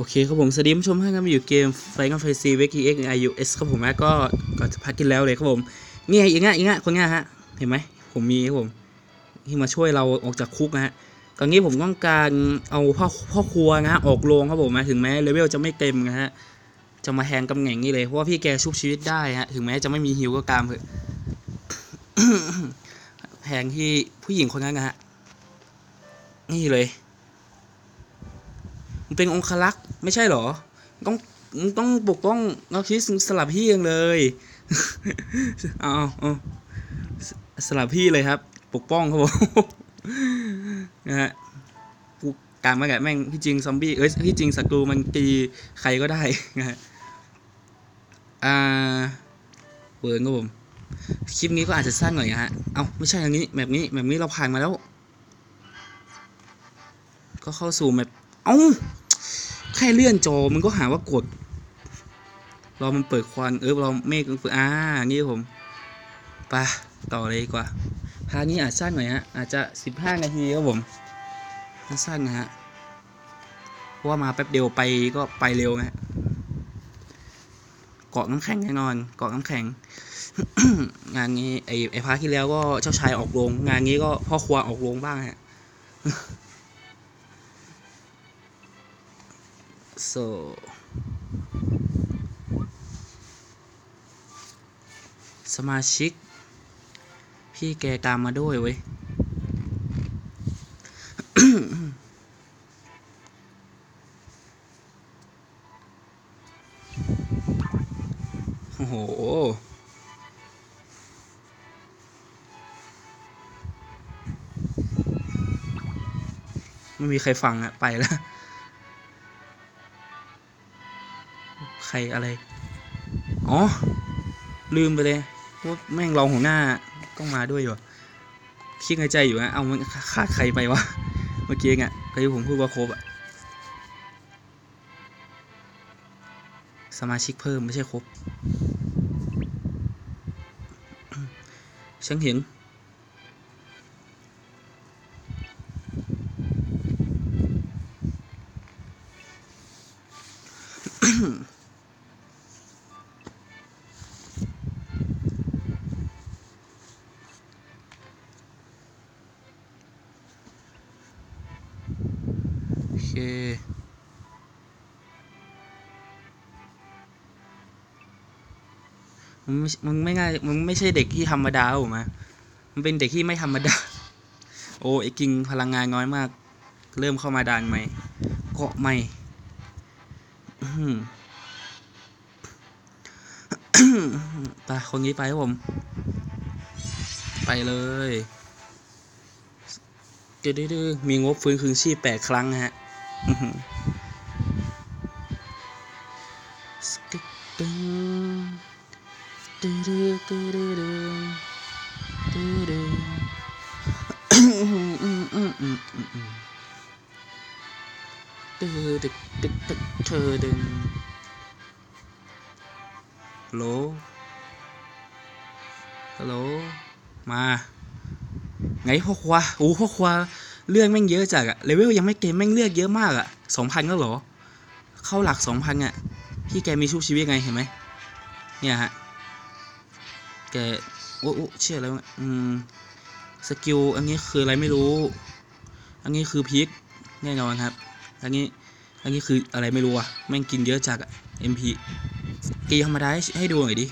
โอเคครับผมสวัสดีผู้ชมให้กันอยู่เกมไฟกันไฟซีเวกีเอ็กไอยูเอสครับผมแล้วก็ก่อนจะพักกินแล้วเลยครับผมนี่ไงอีกง่ะอีกง่ะคนง่ะฮะเห็นไหมผมมีครับผมที่มาช่วยเราออกจากคุกนะฮะตอนนี้ผมต้องการเอาพ่อพ่อครัวนะฮะออกโรงครับผมนะถึงแม้เลเวลจะไม่เต็มนะฮะจะมาแทนตำแหน่งนี้เลยเพราะว่าพี่แกชุบชีวิตได้ฮะถึงแม้จะไม่มีฮิวก็ตามเถอะแทงที่ผู้หญิงคนนั้นนะฮะนี่เลยมันเป็นองคลักษ ไม่ใช่หรอ ต้องต้องปกป้องเราคิดสลับพี่เองเลยเอาเอาสสลับพี่เลยครับ ปกป้องครับผมนะฮะกูกลางมาแกะแม่งที่จริงซอมบี้เอ้ยที่จริงศัตรูมันตีใครก็ได้นะฮะอ่าเวิร์นครับผม คลิปนี้ก็อาจจะสั้นหน่อยนะฮะ เอาไม่ใช่อย่างนี้แบบนี้แบบนี้เราผ่านมาแล้ว ก็เข้าสู่แบบเอ้า แค่เลื่อนจอมันก็หาว่ากด รอมันเปิดควันเออเราเมฆมันเปิดอ่านี่ผมไปต่อเลยดีกว่าพานี้อาจสั้นหน่อยฮะอาจจะสิบห้านาทีครับผมสั้นนะฮะเพราะว่ามาแป๊บเดียวไปก็ไปเร็วนะฮะเกาะน้ำแข็งแน่นอน เกาะน้ำแข็ง งานนี้ไอ้ไอ้พาร์ทที่แล้วก็เจ้าชายออกโรง งานนี้ก็พ่อครัวออกโรงบ้างฮะ so สมาชิก พี่แกตามมาด้วยเว้ยโอ้โห ไม่มีใครฟังอะไปแล้ว ใครอะไร อ๋อ ลืมไปเลยว่าแม่งรองหัวหน้าต้องมาด้วยอยู่คิดในใจอยู่นะเอามันขาดใครไปวะ เมื่อกี้ไงก็ที่ผมพูดว่าครบอะสมาชิกเพิ่มไม่ใช่ครบฉันเห็น มึงมึงไม่ง่ายมึงไม่ใช่เด็กที่ธรรมดาหรอมามันเป็นเด็กที่ไม่ธรรมดา โอ้ไอ้กิงพลังงานน้อยมาก เริ่มเข้ามาดานใหม่เกาะใหม่ไปคนนี้ไปครับผม ไปเลยดื้อมีงบฟื้นคืนชีพแปดครั้งฮะสกิก ดื้อๆดื้อๆดื้อๆอืมอืมอืมอืมอืมอืมดื้อดึกดึกดึกเธอดึงฮัลโหลฮัลโหลมาไงพ่อครัวโอ้พ่อครัวเรื่องแม่งเยอะจัดอะเลเวลยังไม่เกมแม่งเลือกเยอะมากอะสองพันก็เหรอ เข้าหลักสองพันอะพี่แกมีชุบชีวิตไงเห็นไหมเนี่ยฮะ แกโอ้โอ้เชื่อแล้วะอืมสกิลอันนี้คืออะไรไม่รู้ อันนี้คือพีคแน่นอนครับ อันนี้ อันนี้คืออะไรไม่รู้อะแม่งกินเยอะจัดอะ MP กีธรรมดาให้ให้ดูหน่อยดิ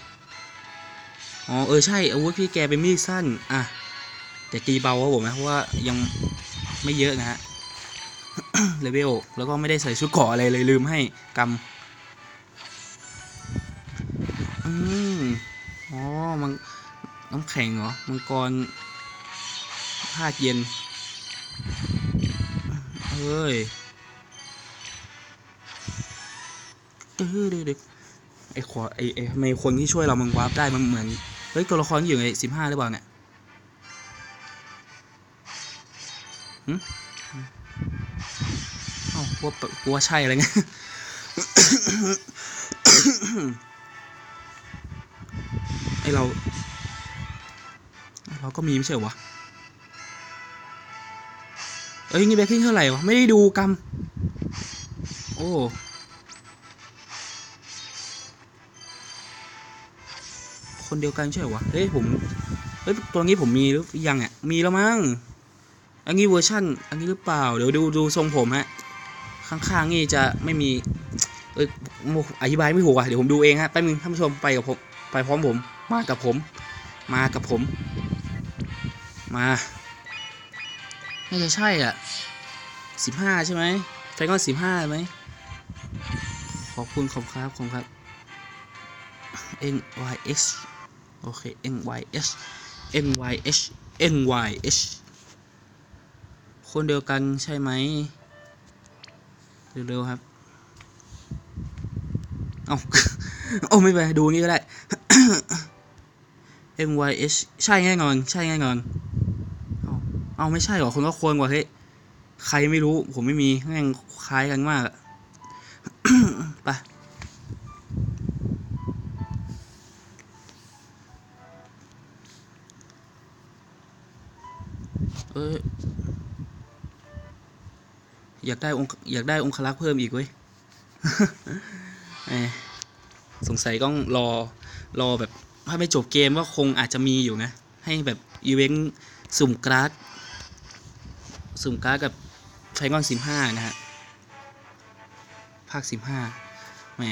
อ๋อเออใช่อาวุธพี่แกเป็นมีดสั้น อะ แต่ตีเบาครับผมนะเพราะว่ายังไม่เยอะนะฮะเลเวลแล้วก็ไม่ได้ใส่ชุดเกาะอะไรเลยลืมให้กำอืม มันน้ำแข็งเหรอ มังกรธาตุเย็นเฮ้ยดื้อดื้อดไอ้ขวาไอ้ไอ้ทำไมคนที่ช่วยเรามันวาร์ปได้มันเหมือน เฮ้ย ตัวละครอยู่ในสิบห้าหรือเปล่าเนี่ยเอ้าว่ากูว่าใช่อะไรเงี้ย ให้เรา เราก็มีไม่ใช่วะเอ้ยนี่แบ็คทิ้งเท่าไหร่วะ ไม่ได้ดูกรรมโอ้คนเดียวกันใช่วะ เฮ้ยผม เฮ้ยตัวนี้ผมมีหรือยังอะ มีแล้วมั้ง อันนี้เวอร์ชั่น อันนี้หรือเปล่า เดี๋ยวดูดูทรงผมฮะ ข้างๆนี่จะไม่มี เอ้ยอธิบายไม่ถูกอะ เดี๋ยวผมดูเองฮะ แป๊บนึงท่านผู้ชมไปกับผม ไปพร้อมผม มากับผม มากับผม มาน่าจะใช่อะสิบห้าใช่ไหมไฟก้อนสิบห้าไหมขอบคุณขอบครับขอบครับ N Y H โอเค N Y H N Y H N Y H คนเดียวกันใช่ไหมเร็วๆครับ เอาเอาไม่เป็นดูนี่ก็ได้ M Y H ใช่แน่นอน ใช่แน่นอนเอาเอาไม่ใช่หรอคนก็ควรกว่าเฮ้ยใครไม่รู้ ผมไม่มีแม่งคล้ายกันมากอะไปเอยอยากได้องอยากได้องคลักษ์เพิ่มอีกเว้ยสงสัยต้องรอรอแบบ ถ้าไม่จบเกมก็คงอาจจะมีอยู่นะ ให้แบบอีเวนต์สุ่มการ์ดสุ่มการ์ดกับไฟกอนสิบห้านะฮะ ภาคสิบห้าแหม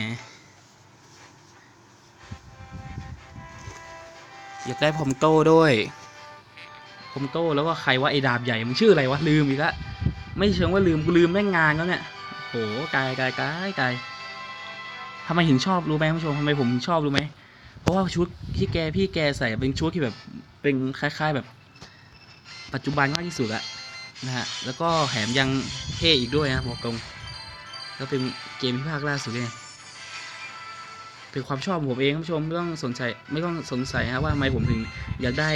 อยากได้พอมโต้ด้วยพอมโต้แล้วก็ใครว่าไอ้ดาบใหญ่ มันชื่ออะไรวะ ลืมอีกละ ไม่เชิงว่าลืม กูลืมแม่งงานแล้วเนี่ย โหกายกายกายกายทำไมถึงชอบรู้ไหมผู้ชมทำไมผมชอบรู้ไหม เพราะว่าชุดที่แกพี่แกใส่เป็นชุดที่แบบเป็นคล้าย ๆแบบ ปัจจุบันมากที่สุดอะนะฮะแล้วก็แถมยังเท่อีกด้วยนะบอกตรงแล้วเป็นเกมที่ภาคล่าสุดเนี่ยเป็นความชอบของผมเองท่านผู้ชมไม่ต้องสนใจไม่ต้องสงสัยนะว่าทำไมผมถึงอยากได้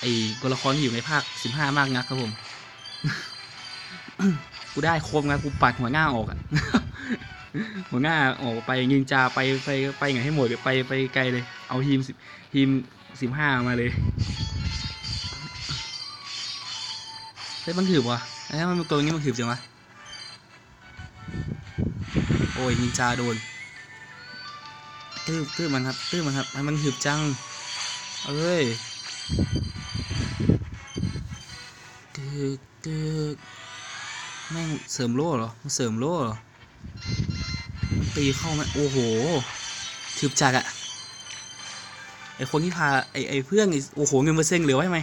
ไอ้ตัวละครที่อยู่ในภาค 15 มากนักครับผม กูได้โคมไงกูปัดหัวหน้าออกอะ หัวหน้าออกไปยิงจาไปไปไปไงให้หมดไปไปไกลเลย เอาทีมสิทีมสิบห้ามาเลยเฮ้ยมันถืบวะไอ้มันตัวนี้มันถืบจังวะโอ้ยนินจาโดนตื้อตื้อมันครับตื้อมันครับให้มันหืบจัง เอาเลยกึกกึกแม่งเสริมโล่เหรอมันเสริมโล่เหรอ ตีเข้าไหมโอ้โหถืบจัดอะไอคนที่พาไอไอเพื่อนไอโอ้โหเงินเปอร์เซ็นต์เหลือไว้ไหม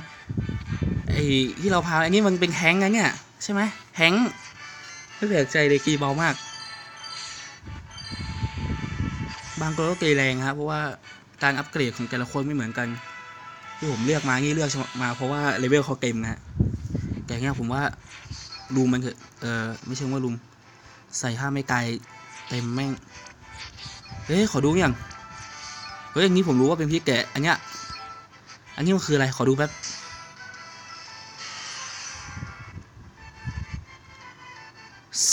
ไอที่เราพาอันนี้มันเป็นแฮงก์นะเนี่ยใช่ไหมแฮงก์ไม่แปลกใจเลยกีเบามาก บางตัวก็ตีแรงครับเพราะว่าการอัปเกรดของแต่ละคนไม่เหมือนกัน ที่ผมเลือกมานี่เลือกมาเพราะว่าเลเวลเขาเต็มนะฮะแต่เนี้ยผมว่าลุมมันเถอะเออไม่ใช่ว่าลุมใส่ผ้าไม่ไกล เต็มแม่ง เฮ้ย ขอดูอย่างเฮ้ยอันนี้ผมรู้ว่าเป็นพี่แกะ อันเนี้ย อันนี้มันคืออะไร ขอดูแป๊บ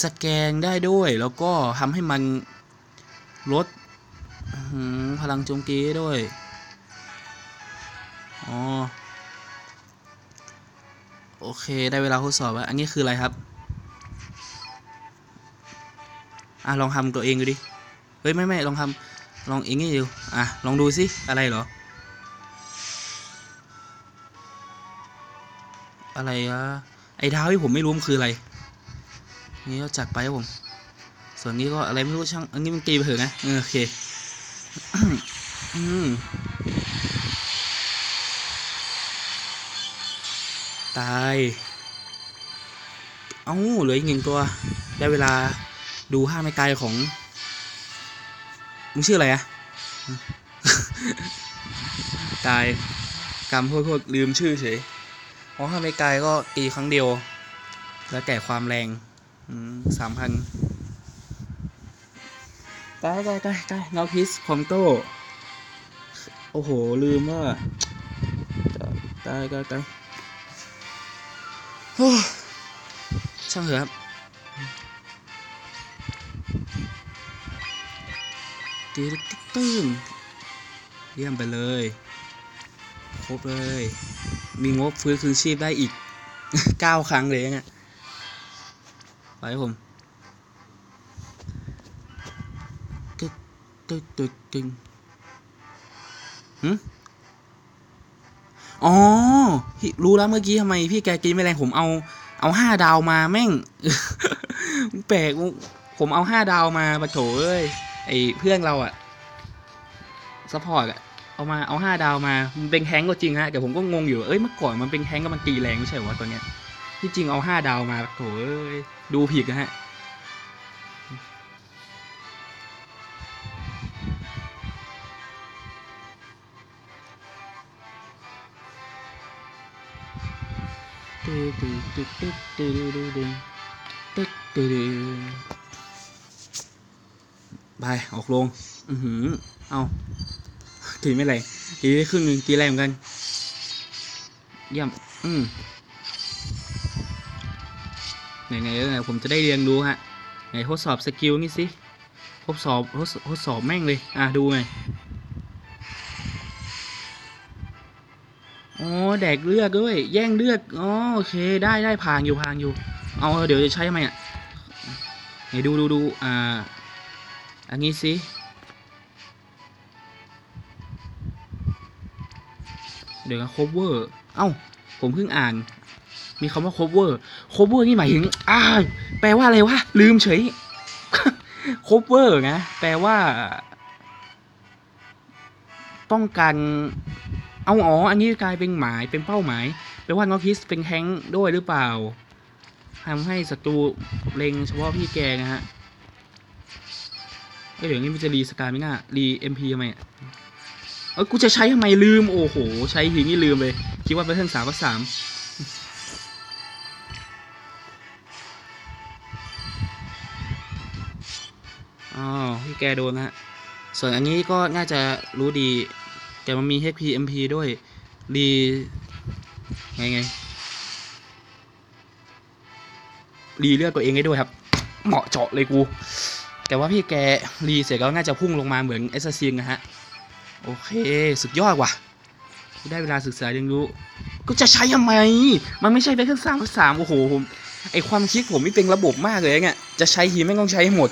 สแกนได้ด้วย แล้วก็ทำให้มันลดพลังโจมตีด้วย อ๋อ โอเค ได้เวลาทดสอบแล้ว อันนี้คืออะไรครับ อะลองทำตัวเองดูดิ เฮ้ยไม่ไม่ลองทำลองเองนี่ดูอะลองดูสิอะไรเหรอ อะไรอะไอ้ดาวที่ผมไม่รู้มันคืออะไรนี่ก็จัดไปครับผม ส่วนนี้ก็อะไรไม่รู้ช่าง อันนี้มันตีไปเถอะนะโอเคอืมตาย เอ้าเหลืออีกหนึ่งตัว ได้เวลา ดูห้าไม่ไกลของ มึงชื่ออะไรอะตายกรรมโทษโทษลืมชื่อเฉยเพราะห้าไม่ไกลก็ตีครั้งเดียว แล้วแต่ความแรงสามพันตายตายตายตายเงาพิสคอมโต้โอ้โห ลืมว่าตายตายตายช่างเถอะครับ ตีตึ๊ดตื้นเยี่ยมไปเลย ครบเลย มีงบฟื้นคืนชีพได้อีกเก้าครั้งเลยเนี่ยไปครับผมตึกตึกตึงหึอ๋อพี่รู้แล้วเมื่อกี้ทำไมพี่แกกินไม่แรงผมเอา เอาห้าดาวมาแม่ง แปลก ผมเอาห้าดาวมาปะโถเอ้ย ไอเพื่อนเราอะ support อะเอามาเอาห้าดาวมา มันเป็นแฮงก็จริงฮะแต่ผมก็งงอยู่เอ้ยเมื่อก่อนมันเป็นแฮงก็มันตีแรงไม่ใช่เหรอตัวเนี้ยที่จริงเอาห้าดาวมาโถเอ้ยดูผิดนะฮะ ไปออกลง อือหือ เอาตีไม่ไรตีได้ครึ่งหนึ่งตีแรงเหมือนกัน เยี่ยม อืมไหนไงไหนผมจะได้เรียนรู้ฮะ ไหนทดสอบสกิลนี่สิ ทดสอบทดทดสอบแม่งเลย อะดูไงอ๋อแดกเลือดด้วย แย่งเลือดอ๋อโอเค ได้ได้พางอยู่พางอยู่ เอาเดี๋ยวจะใช้ทำไมอะไหนดูดูดูอ่า อันนี้สิ เดี๋ยวนะ cover เอ้า ผมเพิ่งอ่าน มีคำว่า cover cover นี่หมายถึง อ้าแปลว่าอะไรวะ ลืมเฉย cover นะ แปลว่า ป้องกัน เอาอ๋อ อันนี้กลายเป็นหมาย เป็นเป้าหมาย แปลว่านอพิสเป็นแฮงด้วยหรือเปล่าทำให้ศัตรูเล็งเฉพาะพี่แกนะฮะ เอ้ยเดี๋ยวนี้มันจะรีสกาไม่น่ารีเอ็มพีทำไมอะเอ้ยกูจะใช้ทำไมลืม โอ้โห ใช้ทีนี่ลืมเลย คิดว่าเป็นเรื่องสามก็สามอ๋อพี่แกโดนนะฮะ ส่วนอันนี้ก็น่าจะรู้ดี แต่มันมี HP MP ด้วยรีไงไงรีเลือดตัวเองได้ด้วยครับ เหมาะเจาะเลยกู แต่ว่าพี่แกรีเสร็จแล้วน่าจะพุ่งลงมาเหมือนเอสซินนะฮะ โอเค สุดยอดว่ะ ได้เวลาศึกษาเรียนรู้ ก็จะใช้ทำไม มันไม่ใช่ได้แค่สามสามโอ้โหผมไอความคิดผมนี่เป็นระบบมากเลยเนี่ยจะใช้ทีไม่ต้องใช้หมด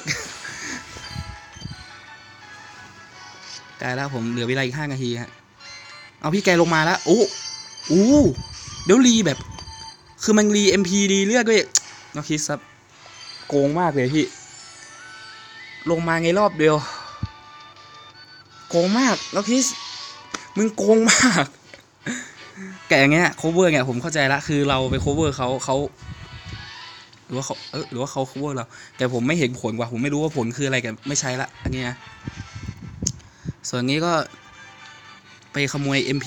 กายแล้วผมเหลือเวลาอีกห้านาทีฮะ เอาพี่แกลงมาแล้วโอ้โอ้เดี๋ยวรีแบบ คือมันรี MP ดีเลือดด้วยนอคิดซับโกงมากเลยพี่ ลงมาไงรอบเดียว โกงมากน้องคิสมึงโกงมากแกอย่างเงี้ย cover เงี้ยผมเข้าใจละคือเราไป cover เขาเขาหรือว่าเขาเออหรือว่าเขา cover เราแต่ผมไม่เห็นผลว่ะผมไม่รู้ว่าผลคืออะไรกันไม่ใช่ละอันเนี้ยส่วนนี้ก็ไปขโมย MP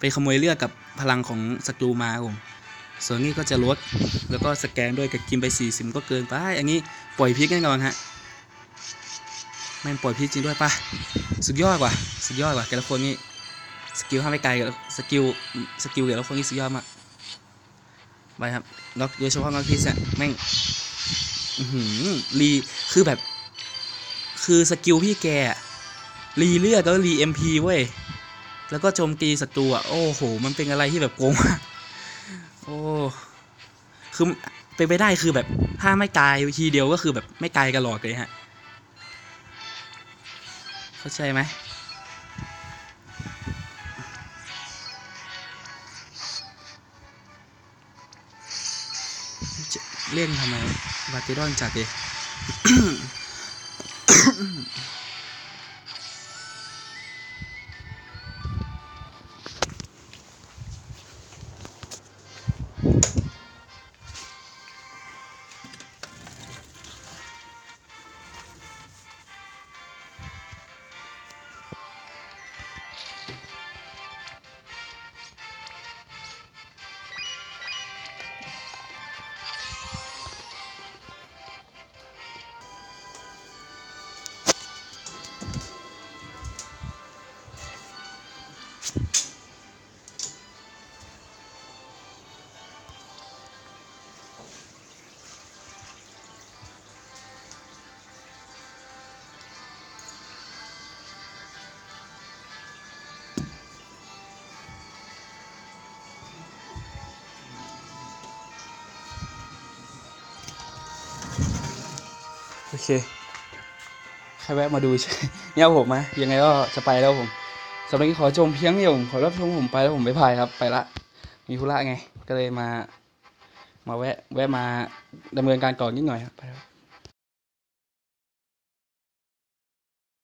ไปขโมยเลือดกับพลังของศัตรูมาผมส่วนนี้ก็จะลดแล้วก็สแกนด้วยกับกินไป40ก็เกินไป อันนี้ปล่อยพิกแน่นอนฮะ ม่งปล่อยพริกจริงด้วยป่ะสุดยอดว่ะสุดยอดว่ะแต่ละคนนี่สกิลห้ามไม่ไกลกับสกิลสกิลแต่ละคนนี่สุดยอดมากไปครับน็อกโดยเฉพาะ Noctis เนี่ยแม่งหือรีคือแบบ คือสกิลพี่แกรีเลือดแล้วรี MP เว้ยแล้วก็โจมตีศัตรูอะโอ้โห มันเป็นอะไรที่แบบโกงมากโอ้คือเป็นไปได้คือแบบถ้าไม่ตายทีเดียวก็คือแบบไม่ตายกันตลอดเลยฮะ เข้าใจไหมเล่นทำไมวาติรอนจัดดิ เคใครแวะมาดูใช่เนี่ยผมนะยังไงก็จะไปแล้วผมสำหรับนี้ขอจมเพียงเดียวผมขอรับชมผมไปแล้วผมไปพายครับ ไปละมีธุระไง ก็เลยมา มาแวะ แวะมาดำเนินการก่อนนิดหน่อยครับไป